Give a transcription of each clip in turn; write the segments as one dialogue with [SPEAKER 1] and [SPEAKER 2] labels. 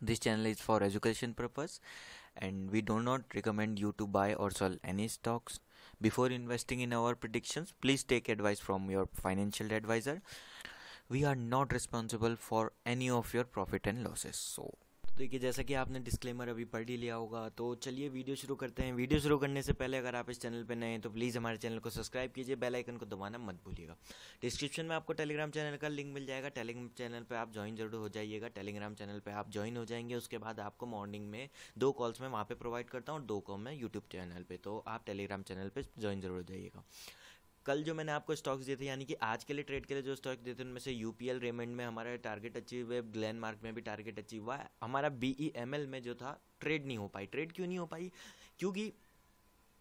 [SPEAKER 1] This channel is for education purpose and we do not recommend you to buy or sell any stocks. Before investing in our predictions, please take advice from your financial advisor. We are not responsible for any of your profit and losses. So देखिए, जैसा कि आपने disclaimer अभी पढ़ ही लिया होगा तो चलिए वीडियो शुरू करते हैं। वीडियो शुरू करने से पहले अगर आप इस चैनल पर नए हैं तो प्लीज़ हमारे चैनल को सब्सक्राइब कीजिए बेल आइकन को दबाना मत भूलिएगा। डिस्क्रिप्शन में आपको टेलीग्राम चैनल का लिंक मिल जाएगा। टेलीग्राम चैनल पर आप ज्वाइन ज़रूर हो जाइएगा। टेलीग्राम चैनल पर आप ज्वाइन हो जाएँगे। उसके बाद आपको मॉर्निंग में दो कॉल्स में वहाँ पर प्रोवाइड करता हूँ और दो कॉल मैं यूट्यूब चैनल पर तो आप टेलीग्राम चैनल पर ज्वाइन ज़रूर हो जाइएगा। कल जो मैंने आपको स्टॉक्स दिए थे, यानी कि आज के लिए ट्रेड के लिए जो स्टॉक दिए थे, उनमें से यूपीएल रेमेंड में हमारा टारगेट अचीव हुए ग्लैन मार्क में भी टारगेट अचीव हुआ हमारा बी ई एम एल में जो था ट्रेड नहीं हो पाई। ट्रेड क्यों नहीं हो पाई? क्योंकि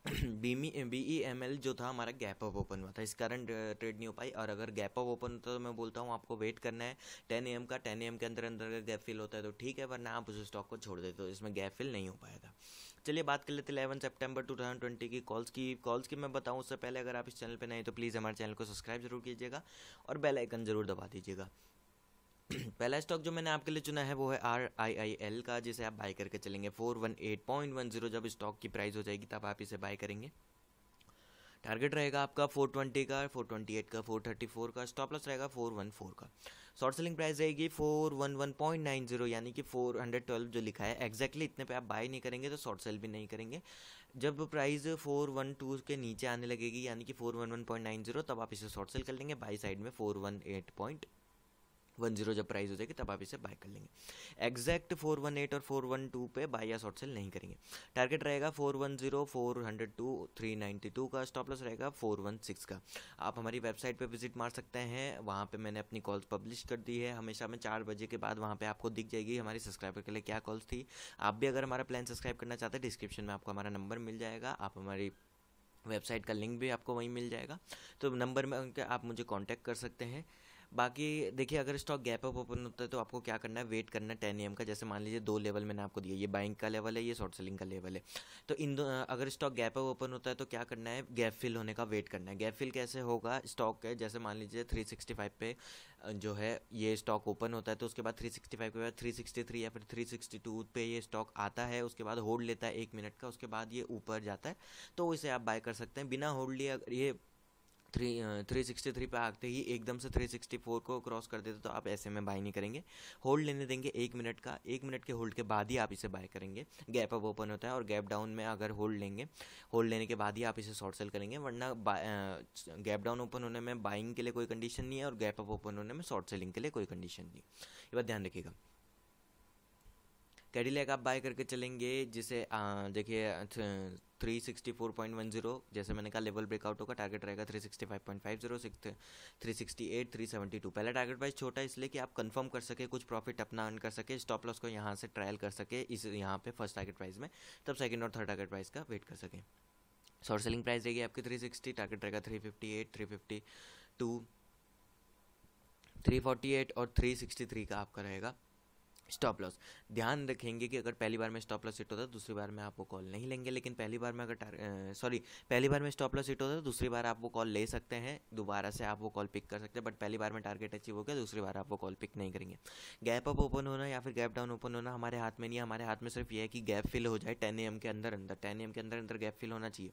[SPEAKER 1] बीमी बी ई एम एल जो था, हमारा गैप अप ओपन हुआ था। इस कारण ट्रेड नहीं हो पाई। और अगर गैप अप ओपन होता तो मैं बोलता हूँ, आपको वेट करना है। टेन ए एम का टेन ए एम के अंदर अंदर अगर गैप फिल होता है तो ठीक है, वरना आप उस स्टॉक को छोड़ देते हो। इसमें गैप फिल नहीं हो पाएगा। चलिए, बात कर लेते eleven September two thousand twenty की कॉल्स की। कॉल्स की मैं बताऊँ उससे पहले, अगर आप इस चैनल पर नहीं तो प्लीज़ हमारे चैनल को सब्सक्राइब ज़रूर कीजिएगा और बेल आइकन ज़रूर दबा दीजिएगा। पहला स्टॉक जो मैंने आपके लिए चुना है वो है आर आई आई एल का, जिसे आप बाय करके चलेंगे। Four one eight point one zero जब स्टॉक की प्राइस हो जाएगी, तब आप इसे बाय करेंगे। टारगेट रहेगा आपका 420 का 428 का 434 का स्टॉप लॉस रहेगा 414 का। शॉर्ट सेलिंग प्राइस रहेगी 411.90 यानी कि 412 जो लिखा है। एग्जैक्टली इतने पे आप बाय नहीं करेंगे तो शॉर्ट सेल भी नहीं करेंगे। जब प्राइस 412 के नीचे आने लगेगी, यानी कि 411.90 तब आप इसे शॉर्ट सेल कर लेंगे। बाई साइड में 418. वन ज़ीरो जब प्राइस हो जाएगी, तब आप इसे बाय कर लेंगे। एग्जैक्ट फोर वन एट और फोर वन टू पे बाय या शॉर्ट सेल नहीं करेंगे। टारगेट रहेगा four one zero four hundred two three ninety two का स्टॉप लॉस रहेगा फोर वन सिक्स का। आप हमारी वेबसाइट पे विज़िट मार सकते हैं, वहाँ पे मैंने अपनी कॉल्स पब्लिश कर दी है। हमेशा में चार बजे के बाद वहाँ पे आपको दिख जाएगी हमारी सब्सक्राइबर के लिए क्या कॉल्स थी। आप भी अगर हमारा प्लान सब्सक्राइब करना चाहते हैं डिस्क्रिप्शन में आपको हमारा नंबर मिल जाएगा। आप हमारी वेबसाइट का लिंक भी आपको वहीं मिल जाएगा। तो नंबर में आप मुझे कॉन्टैक्ट कर सकते हैं। बाकी देखिए, अगर स्टॉक गैप अप ओपन होता है तो आपको क्या करना है? वेट करना है टेन एम का। जैसे मान लीजिए दो लेवल मैंने आपको दिया, ये बाइंग का लेवल है, ये शॉर्ट सेलिंग का लेवल है। तो इन दो, अगर स्टॉक गैप अप ओपन होता है तो क्या करना है? गैप फिल होने का वेट करना है। गैप फिल कैसे होगा? स्टॉक है, जैसे मान लीजिए थ्री सिक्सटी फाइव पे जो है ये स्टॉक ओपन होता है तो उसके बाद थ्री सिक्सटी फाइव के बाद थ्री सिक्सटी थ्री या फिर थ्री सिक्सटी टू पे ये स्टॉक आता है, उसके बाद होल्ड लेता है एक मिनट का, उसके बाद ये ऊपर जाता है। तो इसे आप बाय कर सकते हैं। बिना होल्ड लिए ये थ्री थ्री सिक्सटी थ्री पर आते ही एकदम से थ्री सिक्सटी फोर को क्रॉस कर देते तो आप ऐसे में बाय नहीं करेंगे। होल्ड लेने देंगे एक मिनट का, एक मिनट के होल्ड के बाद ही आप इसे बाय करेंगे। गैप अप ओपन होता है और गैप डाउन में अगर होल्ड लेंगे होल्ड लेने के बाद ही आप इसे शॉर्ट सेल करेंगे, वरना गैप डाउन ओपन होने में बाइंग के लिए कोई कंडीशन नहीं है और गैप अप ओपन होने में शॉर्ट सेलिंग के लिए कोई कंडीशन नहीं। ये बात ध्यान रखिएगा। कैडिलैक आप बाय करके चलेंगे, जिसे देखिए three sixty four point one zero जैसे मैंने कहा लेवल ब्रेकआउट होगा टारगेट रहेगा three sixty five point five zero six three sixty eight three seventy two पहला टारगेट प्राइस छोटा है, इसलिए कि आप कंफर्म कर सके, कुछ प्रॉफिट अपना अर्न कर सके स्टॉप लॉस को यहाँ से ट्रायल कर सके, इस, यहाँ पे फ़र्स्ट टारगेट प्राइस में, तब सेकेंड और थर्ड टारगेट प्राइस का वेट कर सके। शॉर्ट सेलिंग प्राइस रहेगी आपकी थ्री सिक्सटी टारगेट रहेगा three fifty eight three fifty two three forty eight और थ्री सिक्सटी थ्री का आपका रहेगा। स्टॉप लॉस ध्यान रखेंगे कि अगर पहली बार में स्टॉप लॉस हिट होता है, दूसरी बार में आप वो कॉल नहीं लेंगे, लेकिन पहली बार में अगर सॉरी पहली बार में स्टॉप लॉस हिट होता है, दूसरी बार आप वो कॉल ले सकते हैं, दोबारा से आप वो कॉल पिक कर सकते हैं बट पहली बार में टारगेट अचीव हो गया, दूसरी बार आप वो कॉल पिक नहीं करेंगे। गैप अप ओपन होना या फिर गैप डाउन ओपन होना हमारे हाथ में नहीं है, हमारे हाथ में सिर्फ़ ये है कि गैप फिल हो जाए टेन एम के अंदर अंदर टेन एम के अंदर अंदर गैप फिल होना चाहिए।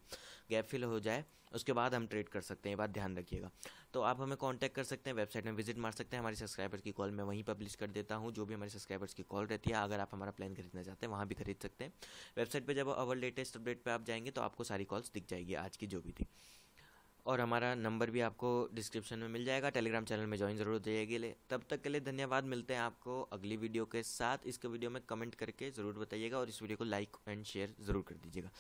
[SPEAKER 1] गैप फिल हो जाए, उसके बाद हम ट्रेड कर सकते हैं, ये बात ध्यान रखिएगा। तो आप हमें कॉन्टैक्ट कर सकते हैं वेबसाइट में विज़िट मार सकते हैं, हमारे सब्सक्राइबर्स की कॉल मैं वहीं पब्लिश कर देता हूँ, जो भी हमारे सब्सक्राइबर्स की कॉल रहती है, अगर आप हमारा प्लान खरीदना चाहते हैं, वहाँ भी खरीद सकते हैं। वेबसाइट पर जब अवर लेटेस्ट अपडेट पर आप जाएँगे तो आपको सारी कॉल्स दिख जाएगी, आज की जो भी थी। और हमारा नंबर भी आपको डिस्क्रिप्शन में मिल जाएगा टेलीग्राम चैनल में ज्वाइन ज़रूर हो जाइएगा। तब तक के लिए धन्यवाद, मिलते हैं आपको अगली वीडियो के साथ। इसके वीडियो में कमेंट करके ज़रूर बताइएगा और इस वीडियो को लाइक एंड शेयर ज़रूर कर दीजिएगा।